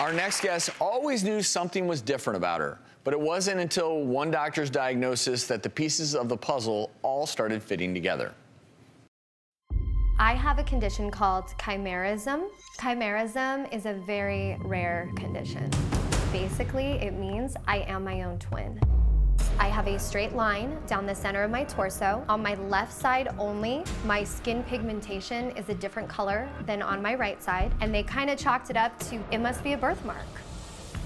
Our next guest always knew something was different about her, but it wasn't until one doctor's diagnosis that the pieces of the puzzle all started fitting together. I have a condition called chimerism. Chimerism is a very rare condition. Basically, it means I am my own twin. I have a straight line down the center of my torso. On my left side only, my skin pigmentation is a different color than on my right side, and they kind of chalked it up to it must be a birthmark.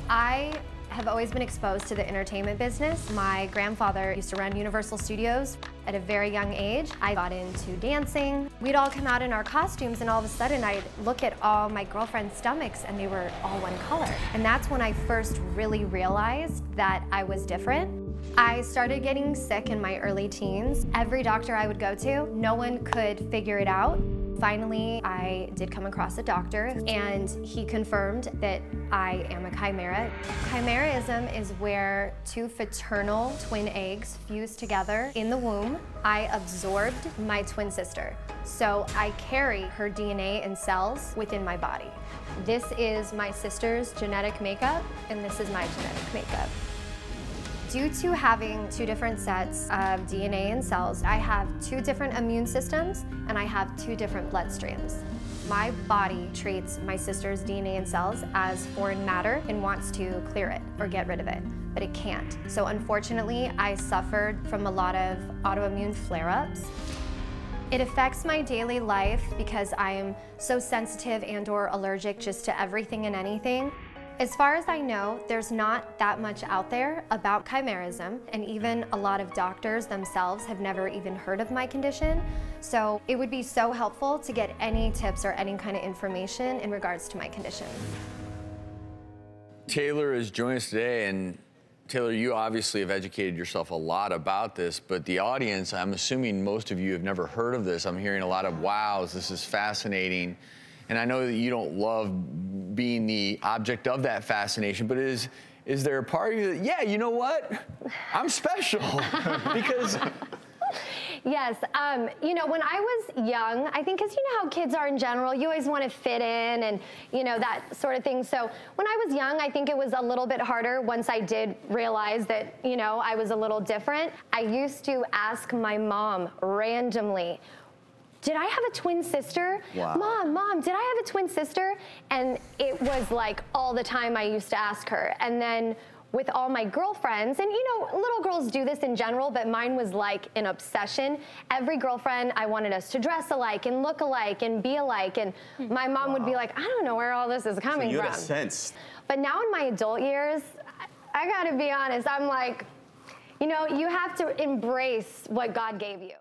I have always been exposed to the entertainment business. My grandfather used to run Universal Studios. At a very young age, I got into dancing. We'd all come out in our costumes and all of a sudden I'd look at all my girlfriend's stomachs and they were all one color. And that's when I first really realized that I was different. I started getting sick in my early teens. Every doctor I would go to, no one could figure it out. Finally, I did come across a doctor and he confirmed that I am a chimera. Chimerism is where two fraternal twin eggs fuse together in the womb. I absorbed my twin sister. So I carry her DNA and cells within my body. This is my sister's genetic makeup and this is my genetic makeup. Due to having two different sets of DNA and cells, I have two different immune systems and I have two different blood streams. My body treats my sister's DNA and cells as foreign matter and wants to clear it or get rid of it, but it can't. So unfortunately, I suffered from a lot of autoimmune flare-ups. It affects my daily life because I am so sensitive and or allergic just to everything and anything. As far as I know, there's not that much out there about chimerism, and even a lot of doctors themselves have never even heard of my condition. So it would be so helpful to get any tips or any kind of information in regards to my condition. Taylor is joining us today, and Taylor, you obviously have educated yourself a lot about this, but the audience, I'm assuming most of you have never heard of this. I'm hearing a lot of wows, this is fascinating. And I know that you don't love being the object of that fascination, but is is there a part of you that, yeah, you know what? I'm special because Yes, um, you know, when I was young, I think because you know how kids are in general, you always want to fit in and, you know, that sort of thing. So when I was young, I think it was a little bit harder once I did realize that, you know, I was a little different. I used to ask my mom randomly, did I have a twin sister? Wow. Mom, mom, did I have a twin sister? And it was like all the time I used to ask her. And then with all my girlfriends, and you know, little girls do this in general, but mine was like an obsession. Every girlfriend, I wanted us to dress alike and look alike and be alike. And my mom wow. would be like, I don't know where all this is coming so you from. A sense. But now in my adult years, I gotta be honest, I'm like, you know, you have to embrace what God gave you.